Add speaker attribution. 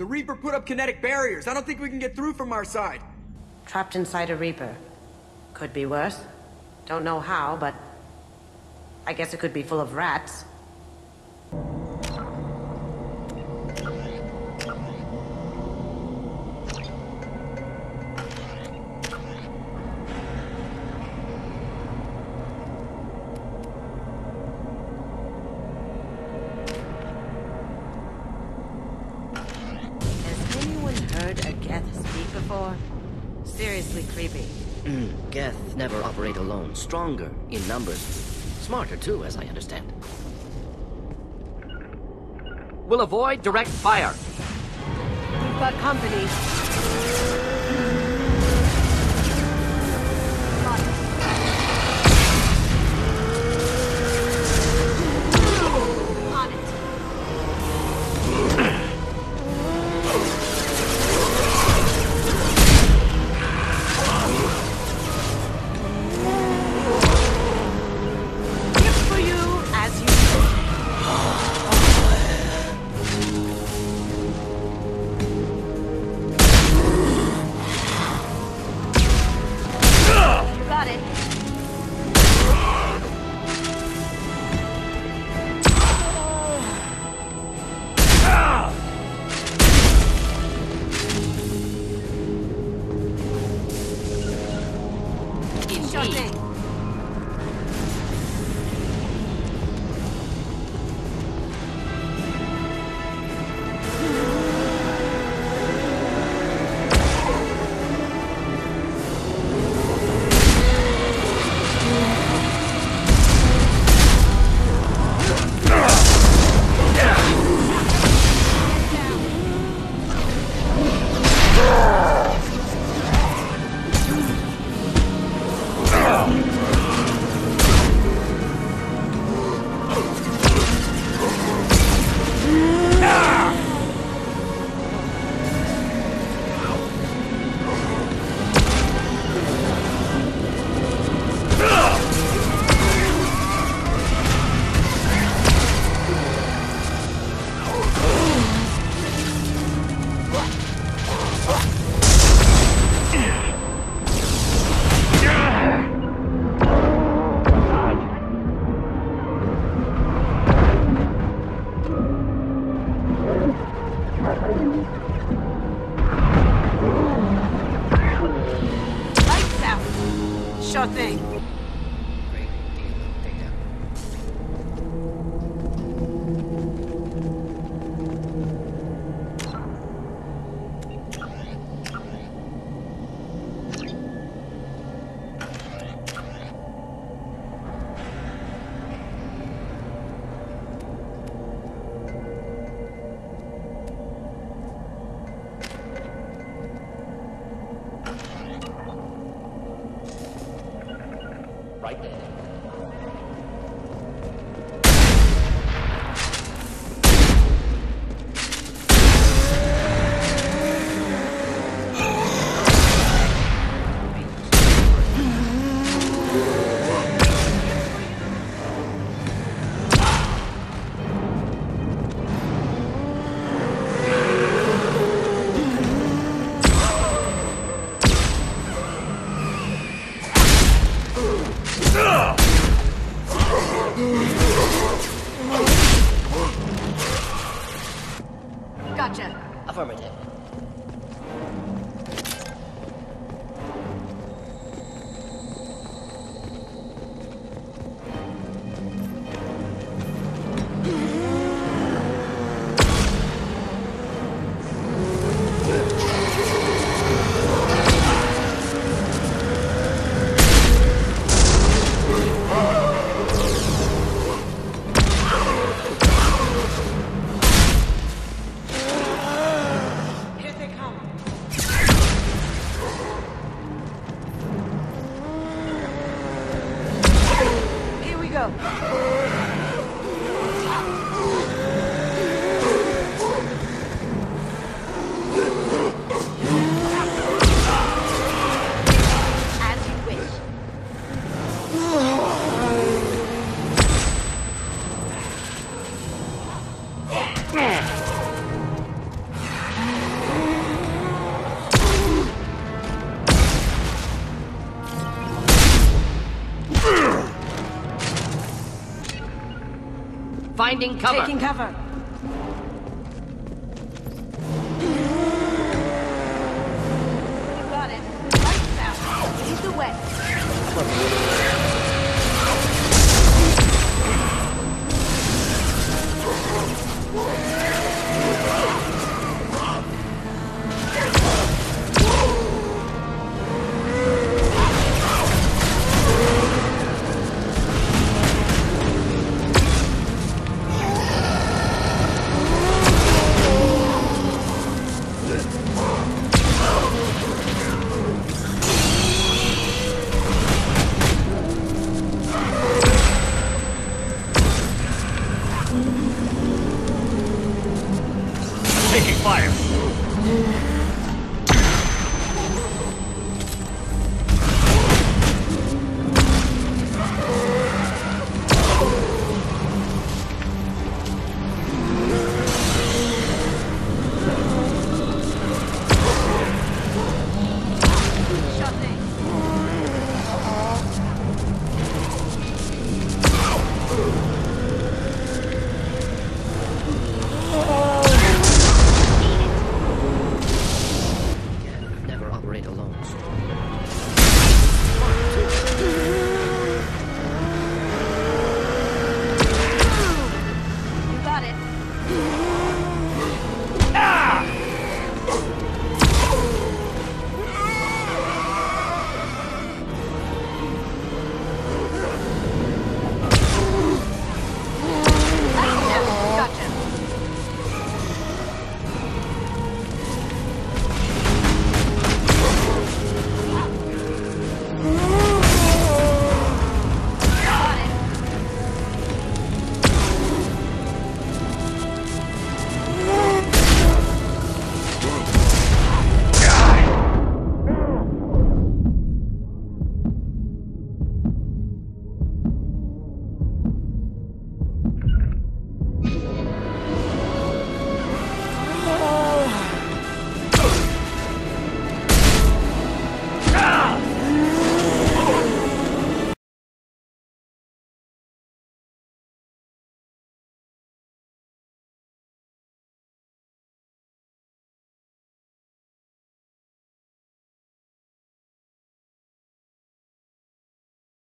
Speaker 1: The Reaper put up kinetic barriers. I don't think we can get through from our side.
Speaker 2: Trapped inside a Reaper. Could be worse. Don't know how, but... I guess it could be full of rats. Heard a Geth speak before? Seriously creepy.
Speaker 3: Hmm, Geth never operate alone. Stronger in numbers. Smarter too, as I understand. We'll avoid direct fire.
Speaker 2: We've got company. tiroteio.
Speaker 3: informative. Finding cover.
Speaker 2: Taking cover. You got it. Lights out. Lead the way.
Speaker 4: Fire.